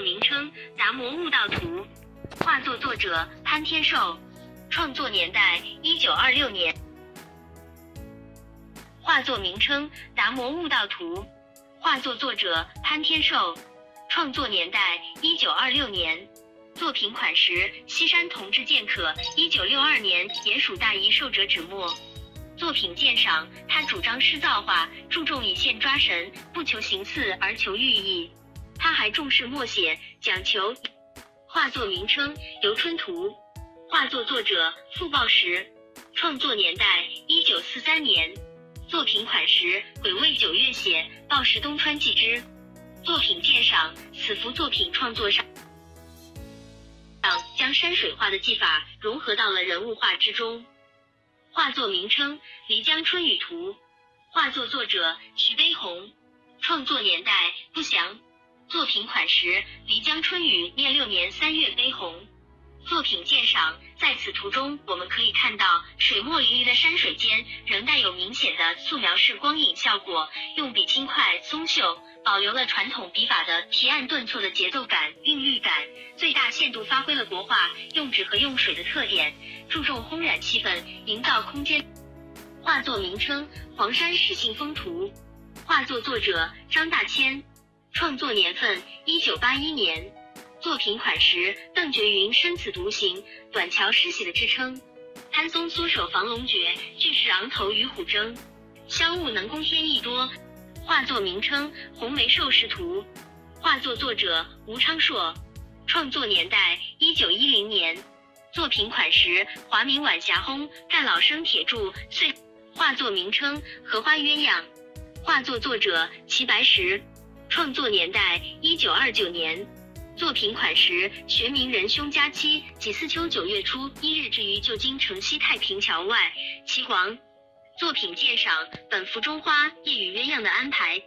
名称《达摩悟道图画作作者潘天寿，创作年代一九二六年。画作名称《达摩悟道图》，画作作者潘天寿，创作年代一九二六年。作品款识：西山同志剑客，一九六二年鼹鼠大衣受折纸墨。作品鉴赏：他主张诗造化，注重以线抓神，不求形似而求寓意。他还重视默写，讲求。画作名称《游春图》，画作作者傅抱石，创作年代一九四三年。作品款识：癸未九月写，抱石东川记之。作品鉴赏：此幅作品创作上。将山水画的技法融合到了人物画之中。画作名称《漓江春雨图》，画作作者徐悲鸿，创作年代不详。作品款识：漓江春雨念六年三月悲鸿。作品鉴赏：在此图中，我们可以看到水墨淋漓的山水间，仍带有明显的素描式光影效果，用笔轻快松秀，保留了传统笔法的提按顿挫的节奏感、韵律感，最大限度发挥了国画用纸和用水的特点，注重烘染气氛，营造空间。画作名称《黄山始信风图》，画作作者张大千，创作年份一九八一年。作品款识：邓觉云生此独行，短桥失喜的支撑。潘松缩手防龙诀，巨石昂头与虎争。香雾能攻天意多。画作名称《红梅寿石图》，画作作者吴昌硕，创作年代一九一零年。作品款识：华明晚霞轰，干老生铁柱碎。画作名称《荷花鸳鸯》，画作作者齐白石，创作年代一九二九年。作品款识：学名仁兄佳期，己巳秋九月初一日至于旧京城西太平桥外，岐黄。作品鉴赏：本幅中花夜雨鸳鸯的安排。